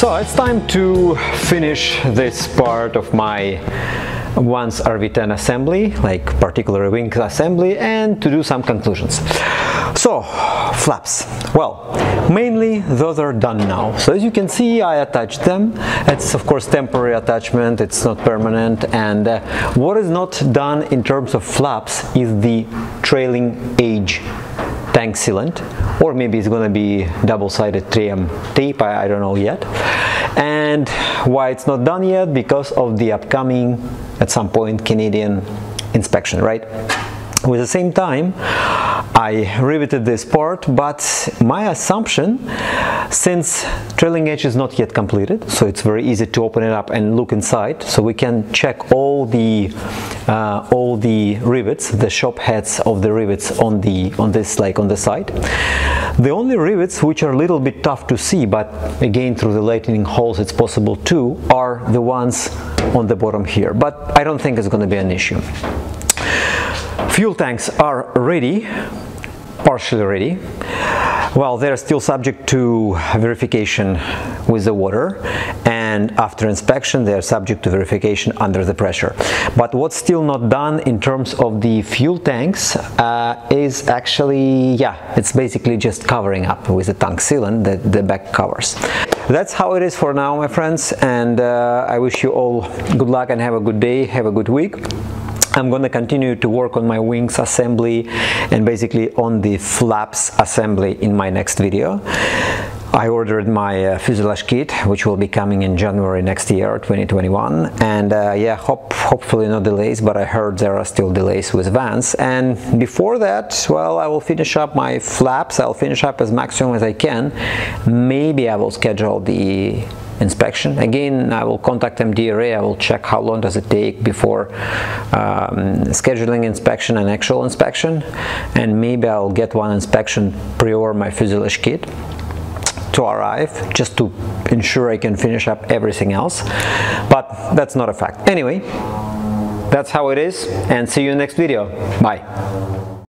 So it's time to finish this part of my Van's RV10 assembly, like particular wing assembly, and to do some conclusions. So, flaps. Well, mainly those are done now. So as you can see, I attached them. It's of course temporary attachment, it's not permanent. And uh, what is not done in terms of flaps is the trailing edge tank sealant. Or maybe it's going to be double-sided 3M tape I, I, don't know yet. And why it's not done yet? Because of the upcoming at some point Canadian inspection right? With the same time I riveted this part but my assumption since trailing edge is not yet completed so it's very easy to open it up and look inside so we can check all the uh, all the rivets the shop heads of the rivets on the on this like on the side The only rivets which are a little bit tough to see, but again through the lightning holes it's possible too, are the ones on the bottom here. But I don't think it's going to be an issue. Fuel tanks are ready, partially ready. Well, they're still subject to verification with the water and after inspection they are subject to verification under the pressure. But what's still not done in terms of the fuel tanks uh, is actually, yeah, it's basically just covering up with the tank sealant, that the back covers. That's how it is for now, my friends, and uh, I wish you all good luck and have a good day, have a good week. I'm going to continue to work on my wings assembly and basically on the flaps assembly in my next video. I ordered my uh, fuselage kit, which will be coming in January next year, 2021. And uh, yeah, hope, hopefully no delays, but I heard there are still delays with Van's. And before that, well, I will finish up my flaps. I'll finish up as maximum as I can. Maybe I will schedule the inspection. Again, I will contact MDRA, I will check how long does it take before um, scheduling inspection and actual inspection and maybe I'll get one inspection prior my fuselage kit to arrive just to ensure I can finish up everything else but that's not a fact. Anyway, that's how it is and see you in the next video. Bye.